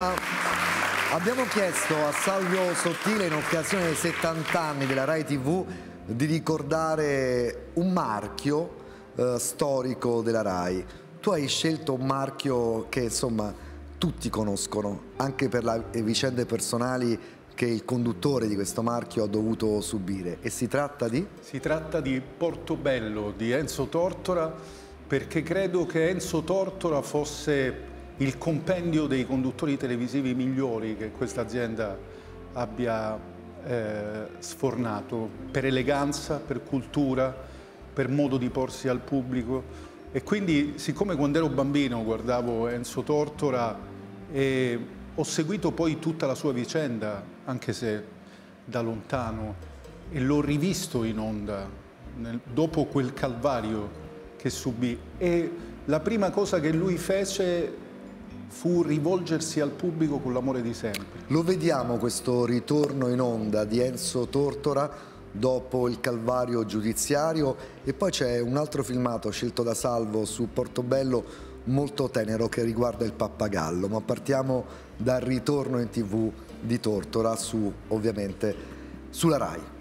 Abbiamo chiesto a Salvio Sottile in occasione dei 70 anni della RAI TV di ricordare un marchio eh, storico della RAI. Tu hai scelto un marchio che insomma tutti conoscono, anche per le vicende personali che il conduttore di questo marchio ha dovuto subire. E si tratta di? Si tratta di Portobello, di Enzo Tortora, perché credo che Enzo Tortora fosse il compendio dei conduttori televisivi migliori che questa azienda abbia eh, sfornato per eleganza, per cultura, per modo di porsi al pubblico. E quindi siccome quando ero bambino guardavo Enzo Tortora e ho seguito poi tutta la sua vicenda, anche se da lontano, e l'ho rivisto in onda nel, dopo quel calvario che subì. E la prima cosa che lui fece fu rivolgersi al pubblico con l'amore di sempre. Lo vediamo questo ritorno in onda di Enzo Tortora dopo il calvario giudiziario e poi c'è un altro filmato scelto da Salvo su Portobello molto tenero che riguarda il pappagallo, ma partiamo dal ritorno in tv di Tortora su ovviamente sulla RAI.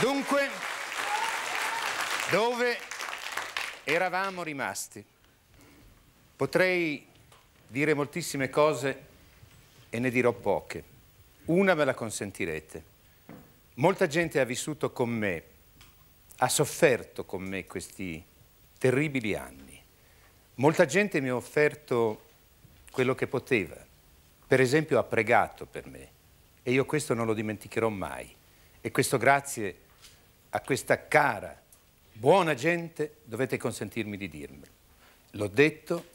Dunque, dove eravamo rimasti? Potrei dire moltissime cose e ne dirò poche. Una me la consentirete. Molta gente ha vissuto con me, ha sofferto con me questi terribili anni. Molta gente mi ha offerto quello che poteva. Per esempio ha pregato per me e io questo non lo dimenticherò mai. E questo grazie a questa cara, buona gente dovete consentirmi di dirmelo. L'ho detto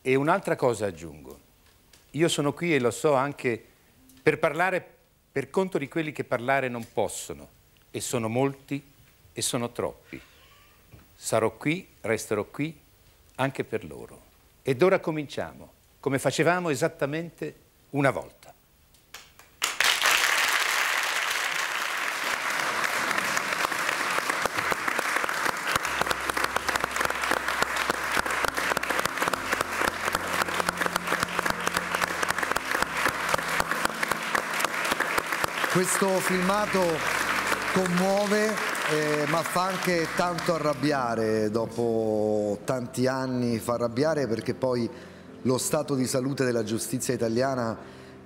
e un'altra cosa aggiungo. Io sono qui e lo so anche per parlare per conto di quelli che parlare non possono e sono molti e sono troppi. Sarò qui, resterò qui anche per loro. Ed ora cominciamo, come facevamo esattamente una volta. Questo filmato commuove eh, ma fa anche tanto arrabbiare dopo tanti anni, fa arrabbiare perché poi lo stato di salute della giustizia italiana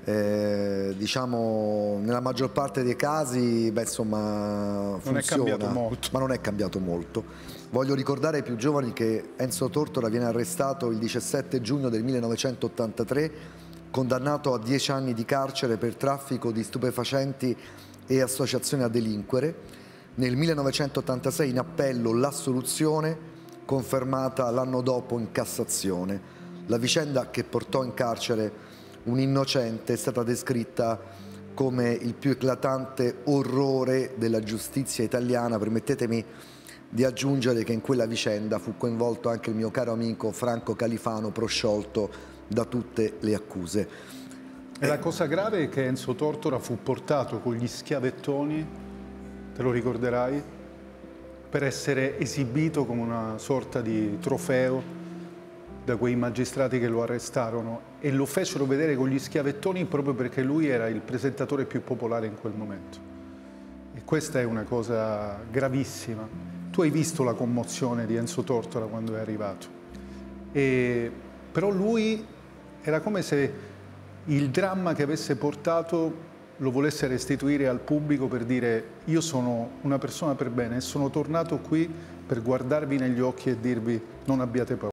eh, diciamo nella maggior parte dei casi beh, insomma, funziona, non è cambiato molto. ma non è cambiato molto. Voglio ricordare ai più giovani che Enzo Tortora viene arrestato il 17 giugno del 1983 condannato a dieci anni di carcere per traffico di stupefacenti e associazione a delinquere. Nel 1986 in appello l'assoluzione confermata l'anno dopo in Cassazione. La vicenda che portò in carcere un innocente è stata descritta come il più eclatante orrore della giustizia italiana. Permettetemi di aggiungere che in quella vicenda fu coinvolto anche il mio caro amico Franco Califano, prosciolto da tutte le accuse. E la cosa grave è che Enzo Tortora fu portato con gli schiavettoni, te lo ricorderai, per essere esibito come una sorta di trofeo da quei magistrati che lo arrestarono e lo fecero vedere con gli schiavettoni proprio perché lui era il presentatore più popolare in quel momento. E questa è una cosa gravissima. Tu hai visto la commozione di Enzo Tortora quando è arrivato. E, però lui era come se il dramma che avesse portato lo volesse restituire al pubblico per dire io sono una persona per bene e sono tornato qui per guardarvi negli occhi e dirvi non abbiate paura.